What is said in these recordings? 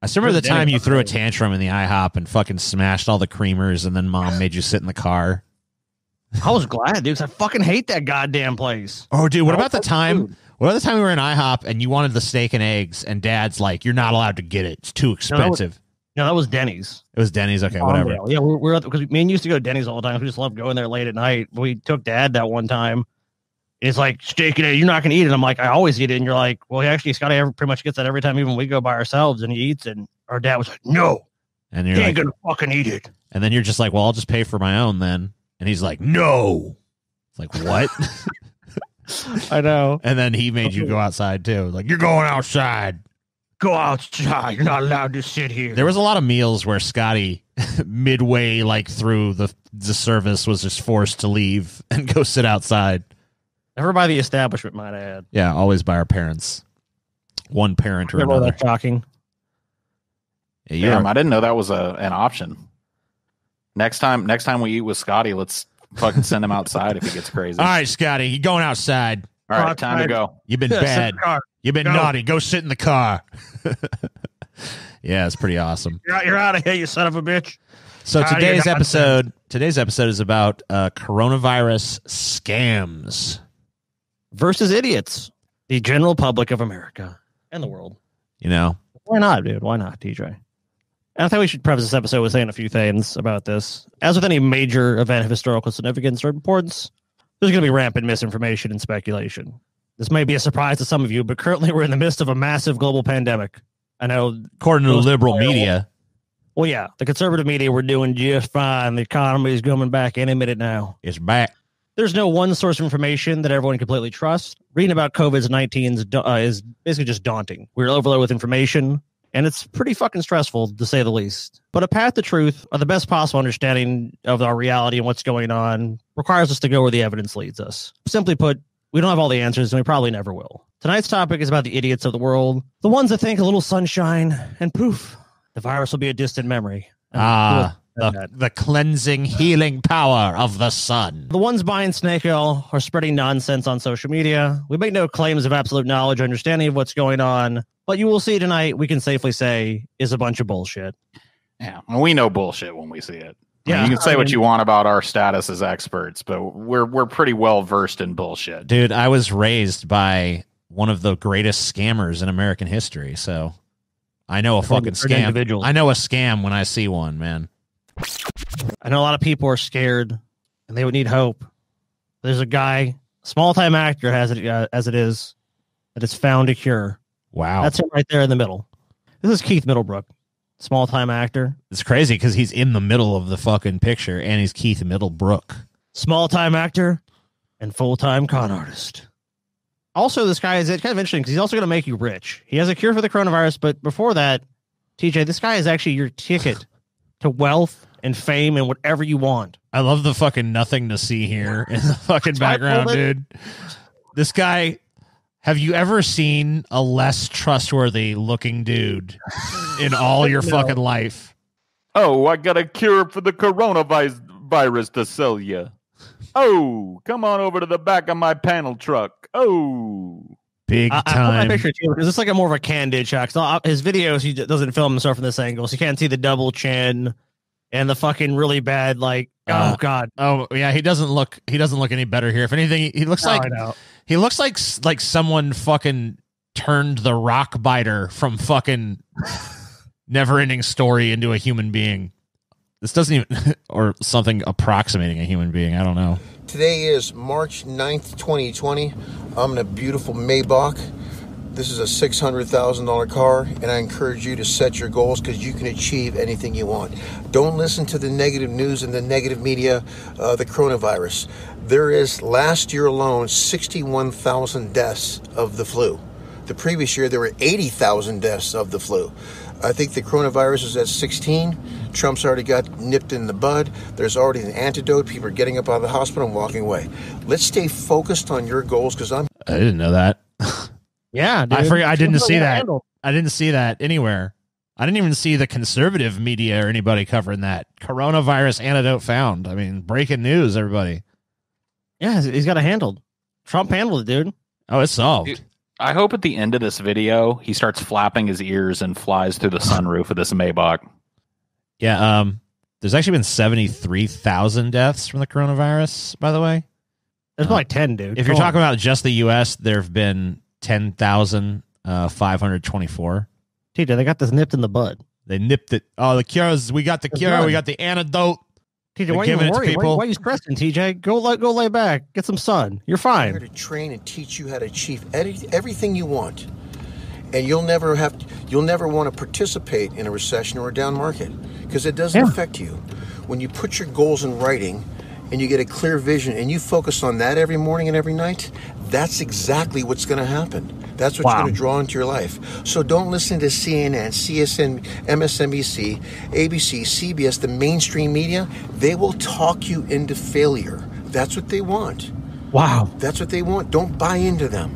I remember the time you threw a tantrum in the IHOP and fucking smashed all the creamers, and then mom made you sit in the car. I was glad, dude. 'cause I fucking hate that goddamn place. Oh, dude, what oh, about the time? What about the time we were in IHOP and you wanted the steak and eggs, and Dad's like, "You're not allowed to get it; it's too that was- expensive." No, that was Denny's. it was Denny's. Okay, oh, whatever. Yeah, we're, we're because me and you used to go to Denny's all the time. We just loved going there late at night. We took Dad that one time. It's like steak and. You're not going to eat it. I'm like, I always eat it. And you're like, well, he actually, Scotty pretty much gets that every time, even we go by ourselves, and he eats. it. And our dad was like, no, And you're ain't like, gonna fucking eat it. and then you're just like, "Well, I'll just pay for my own then." And he's like, "No." It's like what? I know. and then he made you go outside too. Like you're going outside. Go outside. You're not allowed to sit here. There was a lot of meals where Scotty, midway like through the the service, was just forced to leave and go sit outside. Never by the establishment, might I add. Yeah, always by our parents. One parent or Never another. that shocking. Yeah, Damn, I didn't know that was a an option. Next time, next time we eat with Scotty, let's fucking send him outside if he gets crazy. All right, Scotty, you going outside? All right, time to go. You've been Yeah, sit bad. the car. You've been Go. naughty. Go sit in the car. yeah, it's pretty awesome. You're out, you're out of here, you son of a bitch. So you're today's not episode, today's episode is about uh, coronavirus scams. Versus idiots. The general public of America and the world. You know, Why not, dude? Why not, TJ? And I think we should preface this episode with saying a few things about this. As with any major event of historical significance or importance, there's going to be rampant misinformation and speculation. This may be a surprise to some of you, but currently we're in the midst of a massive global pandemic. I know, according to the liberal oil. media, well, yeah, the conservative media were doing just fine. The economy is coming back any minute now. it's back. There's no one source of information that everyone completely trusts. Reading about COVID 19 is, uh, is basically just daunting. We're overloaded with information, and it's pretty fucking stressful to say the least. But a path to truth, or the best possible understanding of our reality and what's going on, requires us to go where the evidence leads us. Simply put, we don't have all the answers, and we probably never will. Tonight's topic is about the idiots of the world, the ones that think a little sunshine, and poof, the virus will be a distant memory. Ah, Who the, the cleansing, healing power of the sun. The ones buying snake oil are spreading nonsense on social media. We make no claims of absolute knowledge or understanding of what's going on, but you will see tonight, we can safely say, is a bunch of bullshit. Yeah, and we know bullshit when we see it. Yeah, Yeah, you can say I what mean- you want about our status as experts, but we're we're pretty well versed in bullshit. Dude, I was raised by one of the greatest scammers in American history, so I know a fucking scam. individuals. I know a scam when I see one, man. I know a lot of people are scared and they would need hope. There's a guy, small time actor, has it uh, as it is, that has found a cure. Wow, That's him right there in the middle. This is Keith Middlebrook, small time actor, it's crazy because he's in the middle of the fucking picture, and he's Keith Middlebrook. small time actor, and full time con artist. Also, this guy is kind of interesting because he's also going to make you rich. He has a cure for the coronavirus, but before that, TJ, this guy is actually your ticket to wealth and fame and whatever you want. I love the fucking nothing to see here in the fucking That's why I background, dude. This guy. Have you ever seen a less trustworthy looking dude in all your No. fucking life? Oh, I got a cure for the coronavirus virus to sell you. Oh, come on over to the back of my panel truck. Oh, Big I, I put my time. picture too because it's like a more of a candid shot. uh, his videos, he doesn't film himself from this angle, so you can't see the double chin and the fucking really bad, like, Uh, oh god, Oh yeah, he doesn't look. He doesn't look any better here. If anything, he, he looks No, like he looks like like someone fucking turned the rock biter from fucking never ending story into a human being. This doesn't even or something approximating a human being. I don't know. Today is March 9th, 2020. I'm in a beautiful Maybach. This is a $600,000 car, and I encourage you to set your goals because you can achieve anything you want. Don't listen to the negative news and the negative media, uh, the coronavirus. There is, last year alone, 61,000 deaths of the flu. The previous year, there were 80,000 deaths of the flu. I think the coronavirus is at 16. Trump's already got nipped in the bud. There's already an antidote. People are getting up out of the hospital and walking away. Let's stay focused on your goals because I'm I didn't know that. Yeah, dude. I forgot. I didn't see that. handled. I didn't see that anywhere. I didn't even see the conservative media or anybody covering that coronavirus antidote found. I mean, breaking news, everybody. Yeah, he's- he's got it handled. Trump handled it, dude. Oh, it's solved. Dude, I hope at the end of this video he starts flapping his ears and flies through the sunroof of this Maybach. Yeah, um, there's actually been seventy three thousand deaths from the coronavirus. By the way, There's probably ten, dude. if you're Come talking about just the U.S., there have been ten thousand uh, five hundred twenty four. TJ, they got this nipped in the bud. They nipped it. Oh, the cures. We got the It's cure. done. We got the antidote. TJ, why are you giving worried? Why, why are you stressing, TJ? Go let go lay back, get some sun. You're fine. I'm here to train and teach you how to achieve any, everything you want. And you'll never have you'll never want to participate in a recession or a down market because it doesn't Yeah. affect you. When you put your goals in writing and you get a clear vision and you focus on that every morning and every night, that's exactly what's going to happen. That's what Wow. you're going to draw into your life. So don't listen to CNN, CSN, MSNBC, ABC, CBS, the mainstream media. They will talk you into failure. That's what they want. Wow. That's what they want. Don't buy into them.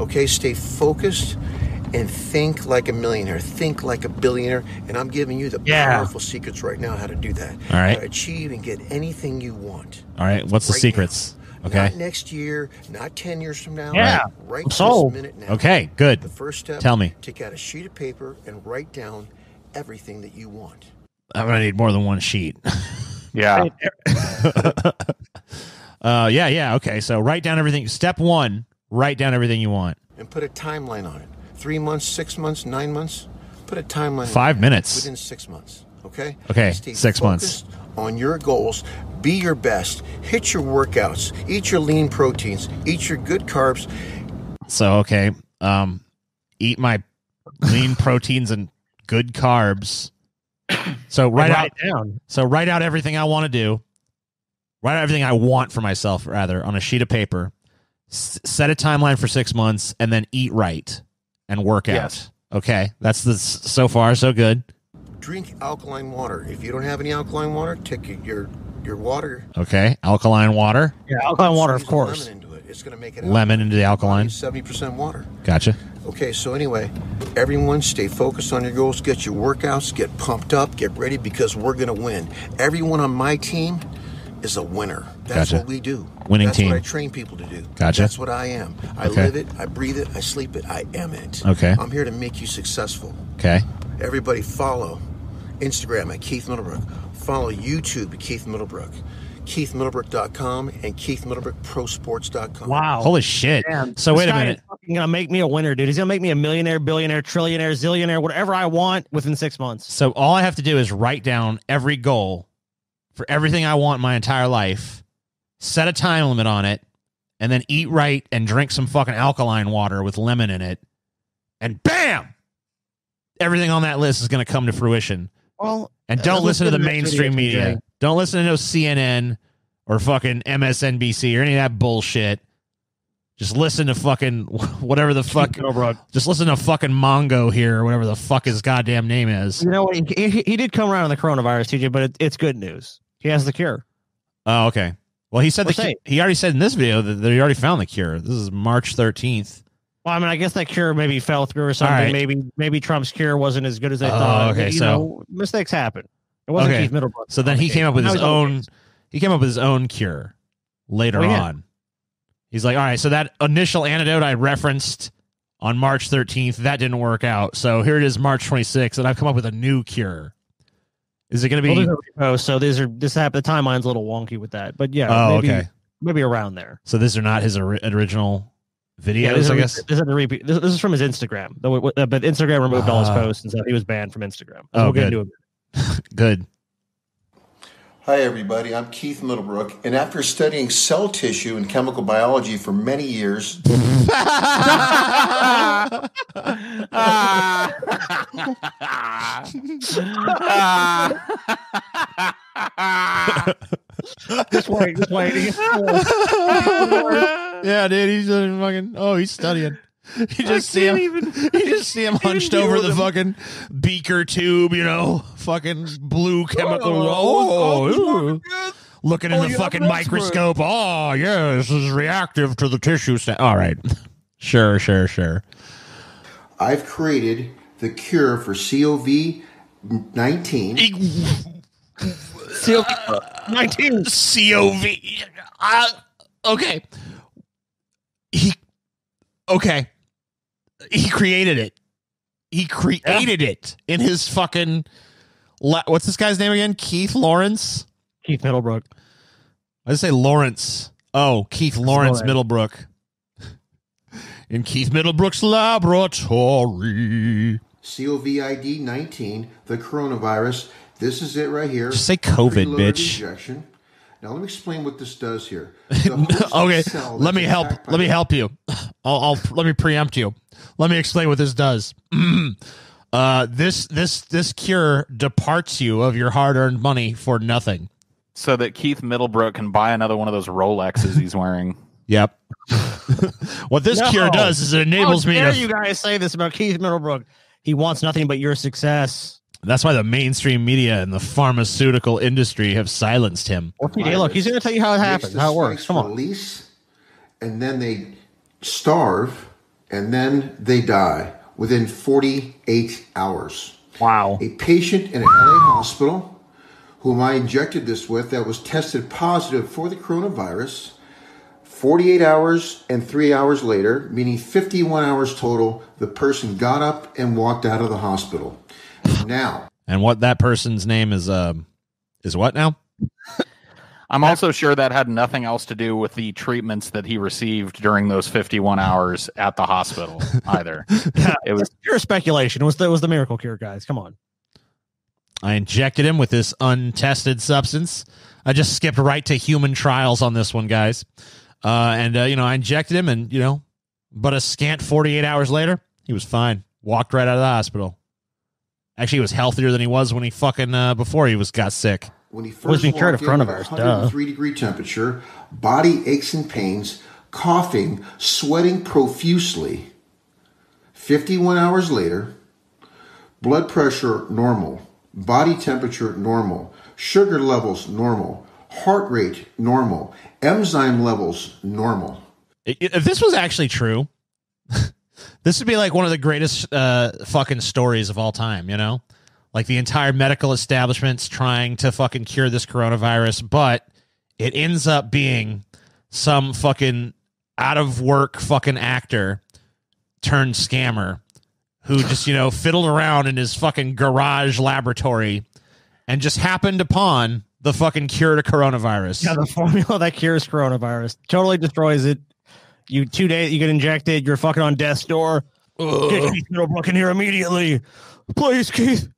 Okay, stay focused and think like a millionaire. Think like a billionaire. And I'm giving you the Yeah. powerful secrets right now how to do that. All right. Achieve and get anything you want. All right. What's the secrets? now. Okay. Not next year, not 10 years from now. Yeah, Right I'm this sold. minute now. Okay. Good. The first step Tell me. take out a sheet of paper and write down everything that you want. I'm gonna need more than one sheet. Yeah. Uh, yeah, yeah. Okay. So write down everything. Step one: write down everything you want. And put a timeline on it. Three months, six months, nine months. Put a timeline. Five minutes. Within six months. Okay. Okay, Stay six months. On your goals, be your best. Hit your workouts. Eat your lean proteins. Eat your good carbs. So okay, um, eat my lean proteins and good carbs. So write out. down. So write out everything I want to do. Write out everything I want for myself, rather, on a sheet of paper. S- set a timeline for six months, and then eat right and work out. Yes. Okay, that's the so far so good. Drink alkaline water. If you don't have any alkaline water, take your your water. Okay, alkaline water, Yeah, alkaline water, of course. Lemon into it. It's going to make it lemon into the alkaline. Seventy percent water. Gotcha. Okay, so anyway, everyone stay focused on your goals, get your workouts, get pumped up, get ready because we're going to win. Everyone on my team is a winner. That's Gotcha. what we do. Winning That's team. That's what I train people to do. Gotcha. That's what I am. I Okay. live it, I breathe it, I sleep it, I am it. Okay. I'm here to make you successful. Okay. Everybody follow Instagram at Keith Middlebrook. Follow YouTube at Keith Middlebrook. KeithMiddlebrook.com and KeithMiddlebrookProSports.com. Wow. Holy shit. Man, so this wait a minute. He's gonna make me a winner, dude. He's gonna make me a millionaire, billionaire, trillionaire, zillionaire, whatever I want within six months. So all I have to do is write down every goal for everything I want in my entire life, set a time limit on it, and then eat right and drink some fucking alkaline water with lemon in it. And bam! Everything on that list is going to come to fruition. Well, And Uh, don't listen to the to the next mainstream media. TJ. Don't listen to no CNN or fucking MSNBC or any of that bullshit. Just listen to fucking whatever the fuck. Just listen to fucking Mongo here or whatever the fuck his goddamn name is. You know what? He, he, he did come around on the coronavirus, TJ, but it, it's good news. He has the cure. Oh, okay. Well, he said We're the, cu- safe. he already said in this video that they already found the cure. This is March 13th. Well, I mean, I guess that cure maybe fell through or something. right. Maybe maybe Trump's cure wasn't as good as they Oh, thought. okay, you so- know, mistakes happen. It wasn't Okay. Keith Middlebrook. So then he came up with Now his he's own he came up with his own cure later Oh, yeah. on. He's like, "All right, so that initial antidote I referenced on March 13th, that didn't work out. So here it is March 26th and I've come up with a new cure." Is it going to be a repo, so these are this happened. The timeline's a little wonky with that, but yeah. Oh, maybe, okay. Maybe around there. So these are not his ori- original videos, this is I guess. this is a repeat. This, this is from his Instagram, uh, But Instagram removed all his Ah. posts, and so he was banned from Instagram. Oh, we'll get good. Good. Hi, everybody. I'm Keith Middlebrook, and after studying cell tissue and chemical biology for many years, Just wait, just wait. yeah, dude, he's fucking. Oh, he's studying. You just see him. you just see him hunched over the fucking beaker tube. You know, fucking blue chemical. Oh, ooh. looking in the fucking microscope. Oh, yeah, this is reactive to the tissue. Sta- All right, sure, sure, sure. I've created the cure for COV 19. Nineteen. COV. Uh, okay. He. Okay. He created it. He created it in his fucking. la- What's this guy's name again? Keith Lawrence. Keith Middlebrook. I just say Lawrence. Oh, Keith Lawrence name. Middlebrook. In Keith Middlebrook's laboratory. COVID 19, the coronavirus. This is it right here. Just say COVID, bitch. Injection. Now let me explain what this does here. Okay, let me help. Let me help you. I'll, I'll let me preempt you. Let me explain what this does. uh, this this this cure departs you of your hard-earned money for nothing. so that Keith Middlebrook can buy another one of those Rolexes he's wearing. Yep. what this No. cure does is it enables How me dare to. you guys say this about Keith Middlebrook? He wants nothing but your success. That's why the mainstream media and the pharmaceutical industry have silenced him. Hey, look, he's going to tell you how it happens, the how it works. spikes Come on. Release, and then they starve, and then they die within 48 hours. Wow. A patient in an LA hospital whom I injected this with that was tested positive for the coronavirus 48 hours and three hours later, meaning 51 hours total, the person got up and walked out of the hospital. Now, And what that person's name is um is what now? I'm also sure that had nothing else to do with the treatments that he received during those 51 hours at the hospital either. It was Pure speculation. It was the, it was the miracle cure, guys. Come on. I injected him with this untested substance. I just skipped right to human trials on this one, guys. Uh, and uh, you know, I injected him, and you know, but a scant 48 hours later, he was fine. Walked right out of the hospital. Actually, he was healthier than he was when he fucking uh, before he was got sick. When he first Was being cured walked of in at coronavirus, duh. 103 degree temperature, body aches and pains, coughing, sweating profusely. 51 hours later, blood pressure normal, body temperature normal, sugar levels normal, heart rate normal, enzyme levels normal. If this was actually true, this would be like one of the greatest uh, fucking stories of all time, you know? Like the entire medical establishment's trying to fucking cure this coronavirus, but it ends up being some fucking out of work fucking actor turned scammer who just, you know, fiddled around in his fucking garage laboratory and just happened upon the fucking cure to coronavirus. Yeah, the formula that cures coronavirus totally destroys it. You two days, you get injected. You're fucking on death's door. Get Keith Middlebrook in here immediately, please, Keith.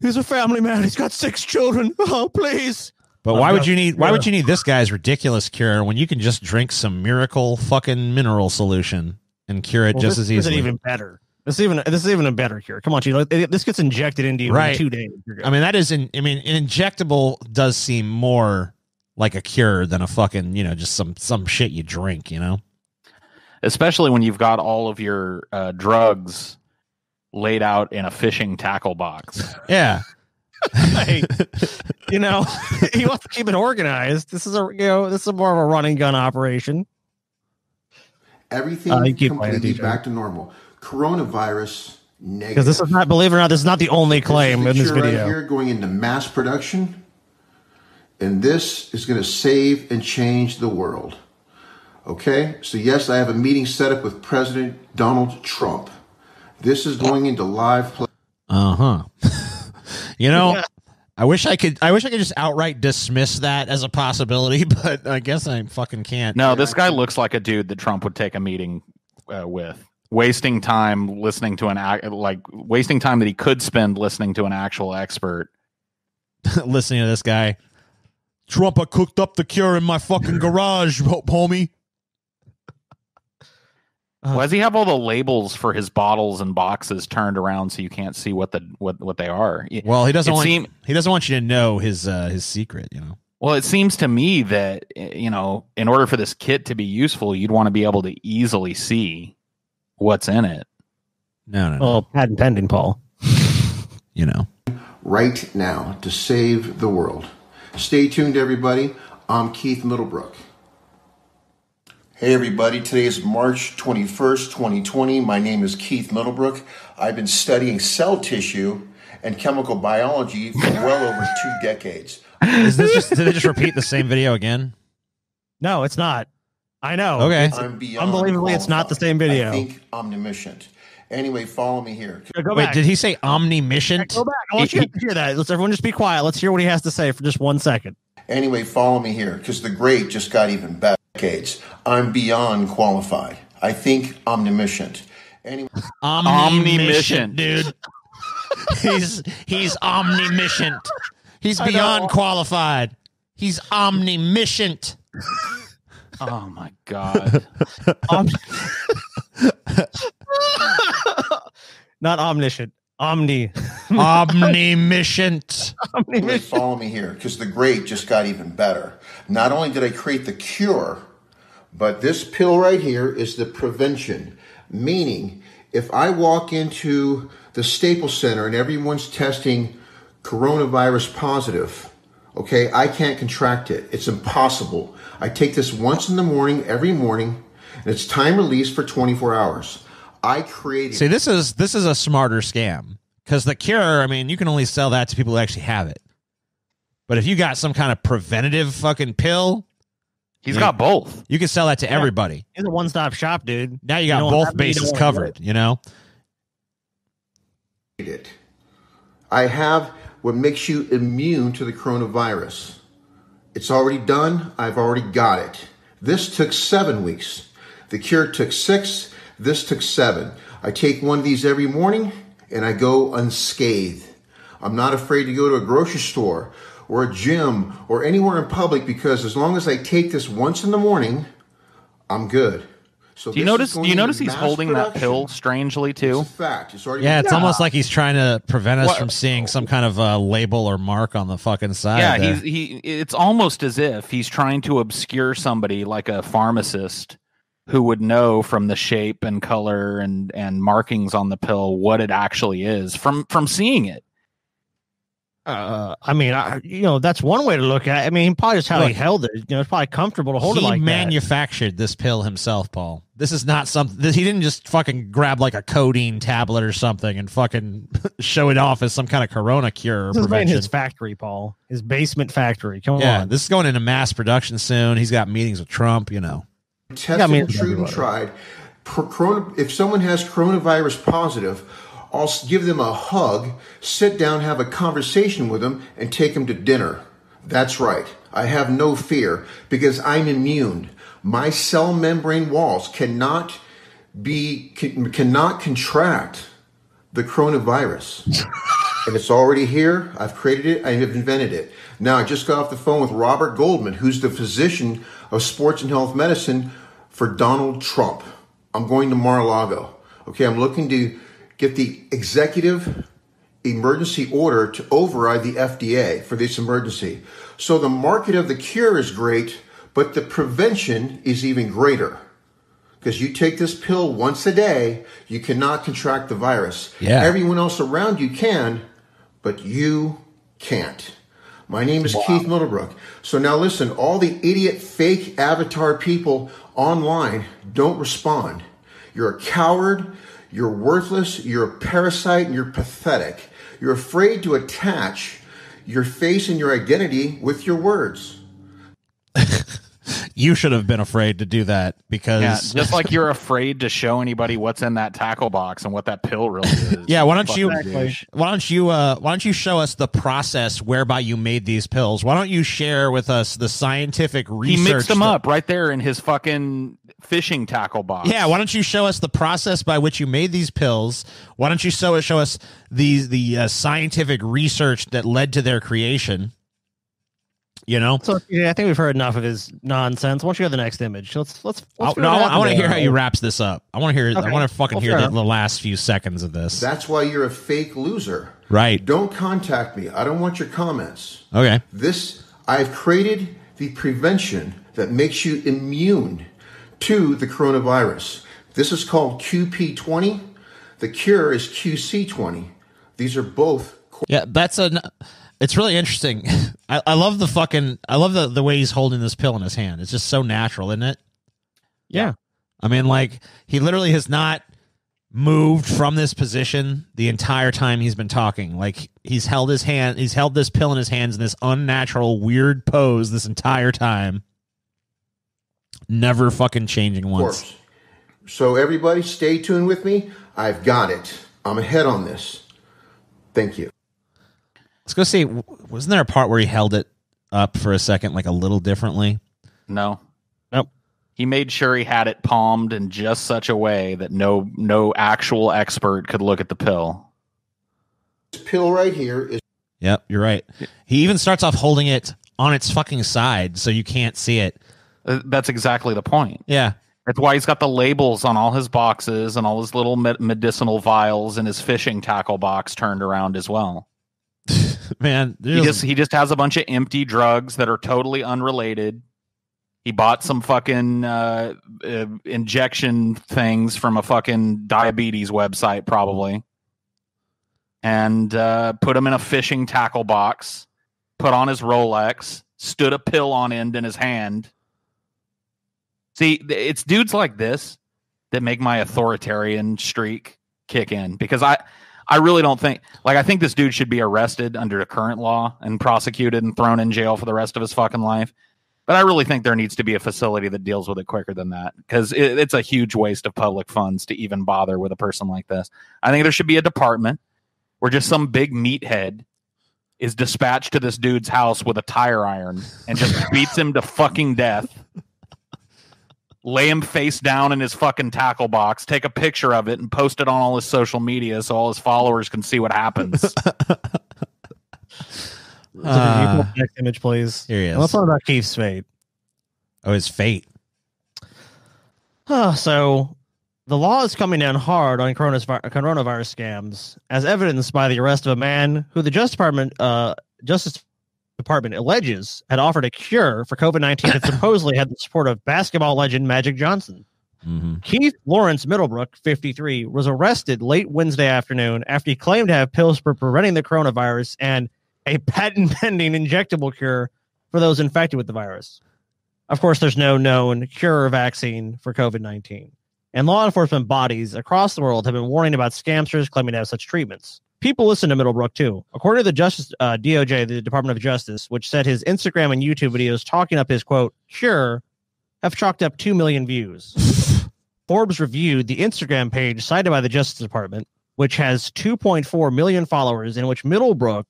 He's a family man. He's got six children. Oh, please. But why would you need why would you need this guy's ridiculous cure when you can just drink some miracle fucking mineral solution and cure it Well, just this as isn't easily? even better. This is even this is even a better cure. Come on, Gino. This gets injected into you Right. in two days. I mean that is an I mean an injectable does seem more like a cure than a fucking, you know, just some some shit you drink, you know? especially when you've got all of your uh, drugs laid out in a fishing tackle box. Yeah. Hey, you know, he wants to keep it organized. This is a you know this is more of a running gun operation. Everything Uh, you keep completely back to normal. Coronavirus negative. Because this is not, believe it or not, this is not the only claim This in this video. Right here going into mass production. And this is going to save and change the world. Okay? So, yes, I have a meeting set up with President Donald Trump. This is going into live play. Uh-huh. you know, Yeah. I wish I could I wish I could just outright dismiss that as a possibility, but I guess I fucking can't. No, this guy looks like a dude that Trump would take a meeting uh, with, wasting time listening to an ac- like wasting time that he could spend listening to an actual expert. listening to this guy. Trump, I cooked up the cure in my fucking garage, homie. Why does he have all the labels for his bottles and boxes turned around so you can't see what the what what they are? Well, he doesn't It want seem- he doesn't want you to know his uh, his secret. You know. Well, it seems to me that eh, you know, in order for this kit to be useful, you'd want to be able to easily see what's in it. No, no, no. Well, patent pending, Paul. you know. right now to save the world. Stay tuned, everybody. I'm Keith Middlebrook. Hey, everybody. Today is March 21st, 2020. My name is Keith Middlebrook. I've been studying cell tissue and chemical biology for well over two decades. Is this just did they just repeat the same video again? No, it's not. I know. Okay. It's- I'm beyond unbelievably, it's not the same video. I think omniscient. Anyway, follow me here. Go Wait, back. did he say omniscient? Go back. I want you to hear that. Let's everyone just be quiet. Let's hear what he has to say for just one second. Anyway, follow me here because the great just got even better. Decades. I'm beyond qualified. I think omniscient. Anyway, Omniscient. dude. he's he's omniscient. He's beyond qualified. He's omniscient. Oh my god. Om- Not omniscient. Omni. Omniscient. anyway, follow me here because the great just got even better. Not only did I create the cure, but this pill right here is the prevention. Meaning, if I walk into the Staples Center and everyone's testing coronavirus positive, okay, I can't contract it. It's impossible. I take this once in the morning, every morning, and it's time release for 24 hours. I created See, this is this is a smarter scam because the cure. I mean, you can only sell that to people who actually have it. But if you got some kind of preventative fucking pill, He's Yeah. got both. you can sell that to everybody. He's a one stop shop, dude. Now you You got don't both have you bases covered. You know. it. I have what makes you immune to the coronavirus. It's already done. I've already got it. This took seven weeks. The cure took six. This took seven. I take one of these every morning and I go unscathed. I'm not afraid to go to a grocery store or a gym or anywhere in public because as long as I take this once in the morning, I'm good. So Do you notice? Do you notice he's mass holding that pill strangely too? It's a fact. It's already Yeah, it's Yeah. almost like he's trying to prevent us What- from seeing some kind of uh, label or mark on the fucking side. Yeah, there. he's he. It's almost as if he's trying to obscure somebody like a pharmacist who would know from the shape and color and and markings on the pill what it actually is from from seeing it. Uh, I mean, I, you know, that's one way to look at it. I mean, probably just how he held it. You know, it's probably comfortable to hold he it like that. manufactured this pill himself, Paul. This is not something. This, he didn't just fucking grab like a codeine tablet or something and fucking show it off as some kind of corona cure or This is prevention. his factory, Paul. His basement factory. Come yeah, on. this is going into mass production soon. He's got meetings with Trump. You know. Tested Yeah, I mean, true and tried. Corona, if someone has coronavirus positive, I'll give them a hug, sit down, have a conversation with them, and take them to dinner. That's right. I have no fear because I'm immune. My cell membrane walls cannot be can, cannot contract the coronavirus. and it's already here. I've created it. I have invented it. Now I just got off the phone with Robert Goldman, who's the physician of sports and health medicine for Donald Trump. I'm going to Mar-a-Lago. Okay, I'm looking to get the executive emergency order to override the FDA for this emergency. So the market of the cure is great, but the prevention is even greater. Because you take this pill once a day, you cannot contract the virus. Yeah. Everyone else around you can, but you can't. My name is Keith Middlebrook. So now listen, all the idiot fake avatar people online don't respond. You're a coward, you're worthless, you're a parasite, and you're pathetic. You're afraid to attach your face and your identity with your words. You should have been afraid to do that because Yeah, just like you're afraid to show anybody what's in that tackle box and what that pill really is. Yeah, why don't you Fucking douche. why don't you uh why don't you show us the process whereby you made these pills? Why don't you share with us the scientific research? He mixed them that- up right there in his fucking fishing tackle box. Yeah, why don't you show us the process by which you made these pills? Why don't you show show us the the uh, scientific research that led to their creation? You know, So yeah, I think we've heard enough of his nonsense. Why don't you go to the next image? Let's let's. I, let's no, I, want to hear how you wraps this up. I want to hear. I want to fucking Well, hear the, the last few seconds of this. That's why you're a fake loser. right. Don't contact me. I don't want your comments. Okay. This I've created the prevention that makes you immune to the coronavirus. This is called QP20. The cure is QC20. These are both Yeah, that's a. It's really interesting. I, I love the fucking. I love the the way he's holding this pill in his hand. It's just so natural, isn't it? Yeah. I mean, like he literally has not moved from this position the entire time he's been talking. Like he's held his hand, he's held this pill in his hands in this unnatural, weird pose this entire time. Never fucking changing once. corpse. So, everybody, stay tuned with me. I've got it. I'm ahead on this. Thank you. Let's go see. Wasn't there a part where he held it up for a second, like a little differently? No. Nope. He made sure he had it palmed in just such a way that no no actual expert could look at the pill. This pill right here is Yep, you're right. He even starts off holding it on its fucking side so you can't see it. Uh, That's exactly the point. Yeah. That's why he's got the labels on all his boxes and all his little med- medicinal vials and his fishing tackle box turned around as well. Man, He just he just has a bunch of empty drugs that are totally unrelated. He bought some fucking uh, uh, injection things from a fucking diabetes website, probably, and uh, put them in a fishing tackle box. Put on his Rolex, stood a pill on end in his hand. See, it's dudes like this that make my authoritarian streak kick in because I I really don't think like I think this dude should be arrested under the current law and prosecuted and thrown in jail for the rest of his fucking life. But I really think there needs to be a facility that deals with it quicker than that because it, it's a huge waste of public funds to even bother with a person like this. I think there should be a department where just some big meathead is dispatched to this dude's house with a tire iron and just beats him to fucking death. Lay him face down in his fucking tackle box, take a picture of it, and post it on all his social media so all his followers can see what happens. So can Uh, next image, please. here he is. Let's talk about Keith's fate. oh, his fate. Huh, so the law is coming down hard on coronavirus, coronavirus scams, as evidenced by the arrest of a man who the Justice Department, uh, Justice Department alleges had offered a cure for COVID nineteen and supposedly had the support of basketball legend Magic Johnson. hmm Keith Lawrence Middlebrook, 53, was arrested late Wednesday afternoon after he claimed to have pills for preventing the coronavirus and a patent pending injectable cure for those infected with the virus. Of course, there's no known cure or vaccine for COVID 19. And law enforcement bodies across the world have been warning about scamsters claiming to have such treatments. People listen to Middlebrook too. According to the Justice uh, DOJ, the Department of Justice, which said his Instagram and YouTube videos talking up his quote cure have chalked up 2 million views. Forbes reviewed the Instagram page cited by the Justice Department, which has 2.4 million followers, in which Middlebrook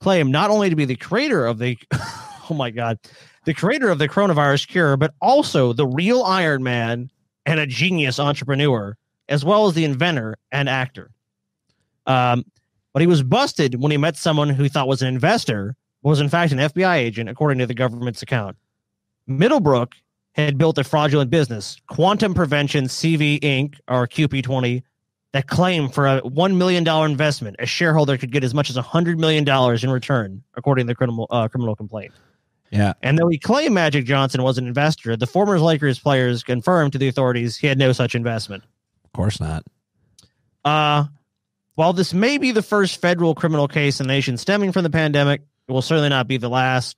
claimed not only to be the creator of the, oh my God, the creator of the coronavirus cure, but also the real Iron Man and a genius entrepreneur, as well as the inventor and actor. Um, but he was busted when he met someone who he thought was an investor, but was in fact an FBI agent, according to the government's account. Middlebrook had built a fraudulent business, Quantum Prevention CV Inc. or QP20, that claimed for a $1 million investment, a shareholder could get as much as $100 million in return, according to the criminal, uh, criminal complaint. Yeah. And though he claimed Magic Johnson was an investor, the former Lakers players confirmed to the authorities he had no such investment. Of course not. Uh, while this may be the first federal criminal case in the nation stemming from the pandemic, it will certainly not be the last.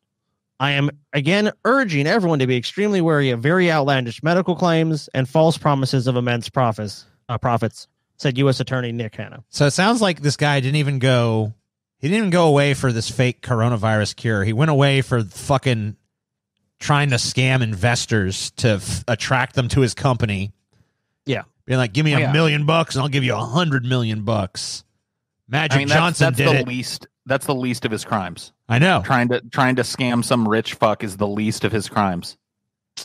I am again urging everyone to be extremely wary of very outlandish medical claims and false promises of immense profits. Uh, profits, said U.S. Attorney Nick Hanna. So it sounds like this guy didn't even go. He didn't even go away for this fake coronavirus cure. He went away for fucking trying to scam investors to f- attract them to his company. Yeah. Being like, "Give me Oh, a yeah. million bucks, and I'll give you a hundred million bucks." Magic I mean, that's, Johnson that's did the it. least. That's the least of his crimes. I know. Trying to trying to scam some rich fuck is the least of his crimes.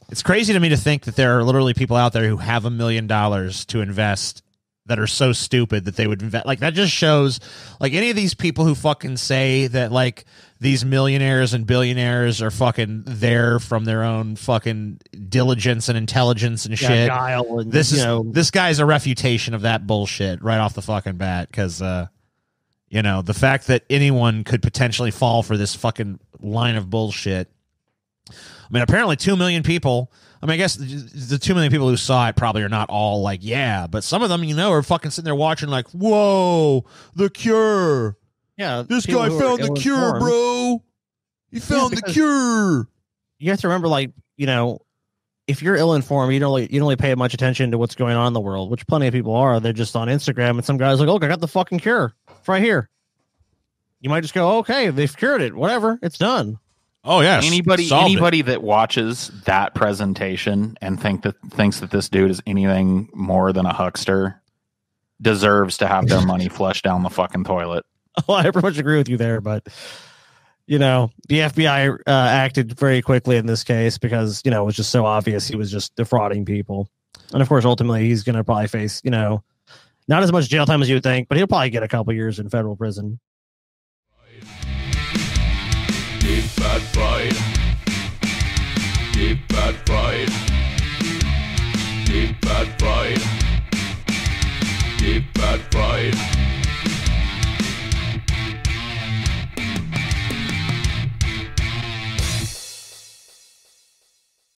It's crazy to me to think that there are literally people out there who have a million dollars to invest that are so stupid that they would invest. Like that just shows, like any of these people who fucking say that like these millionaires and billionaires are fucking there from their own fucking diligence and intelligence and Yeah, shit. guile and, this you is know, this guy's a refutation of that bullshit right off the fucking bat because uh you know the fact that anyone could potentially fall for this fucking line of bullshit i mean apparently 2 million people i mean i guess the, 2 million people who saw it probably are not all like yeah but some of them you know are fucking sitting there watching like whoa the cure yeah, this guy found the cure bro he found the cure you have to remember, like you know, if you're ill informed, you don't really, you don't really pay much attention to what's going on in the world, which plenty of people are. They're just on Instagram, and some guys like, "Look, I got the fucking cure. It's right here." You might just go, "Okay, they've cured it. Whatever, it's done." Oh yeah, anybody solved it. anybody that watches that presentation and think that thinks that this dude is anything more than a huckster deserves to have their money flushed down the fucking toilet. Well, I pretty much agree with you there, but you know, the FBI uh, acted very quickly in this case because you know it was just so obvious he was just defrauding people, and of course, ultimately, he's going to probably face you know not as much jail time as you would think, but he'll probably get a couple years in federal prison. Fat fried. Deep fat fried. Deep fat fried. Deep fat fried.